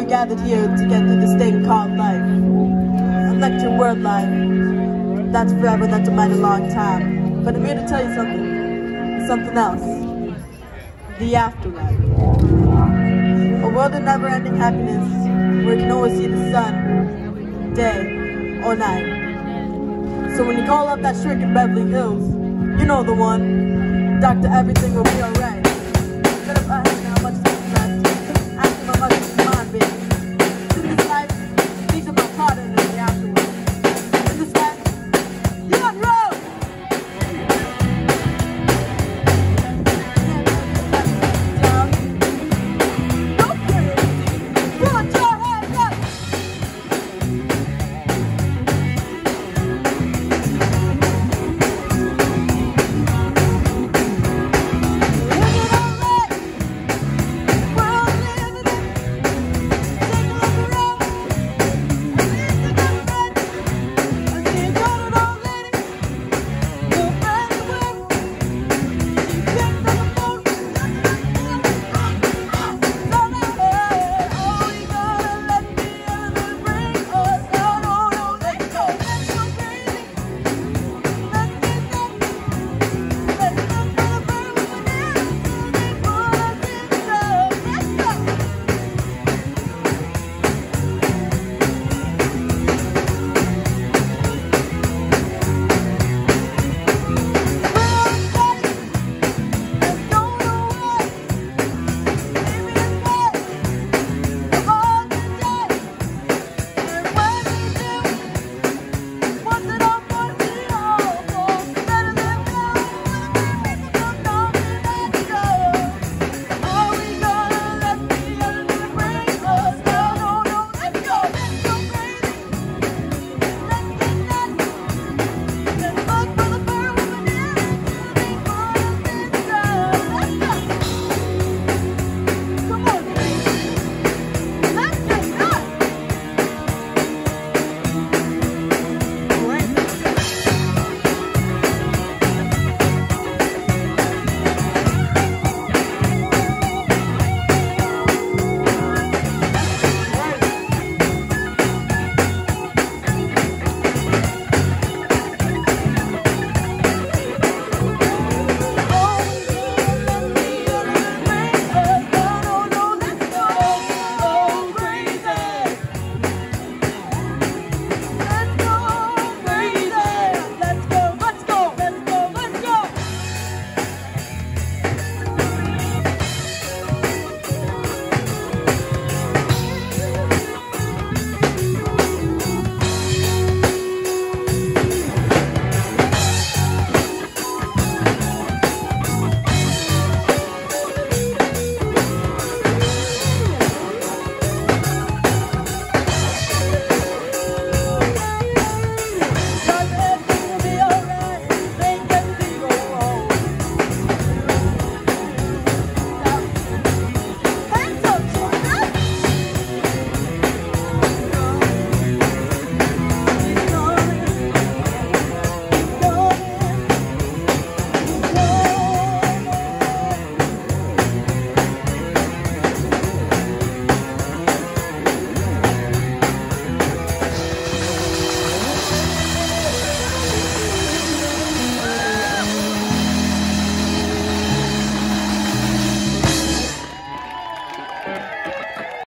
we're gathered here to get through this thing called life. Electric word life. That's forever, that's a mighty long time. But I'm here to tell you something. Something else. The afterlife. A world of never-ending happiness where you can always see the sun, day or night. So when you call up that shrink in Beverly Hills, you know the one. Doctor, everything will be alright.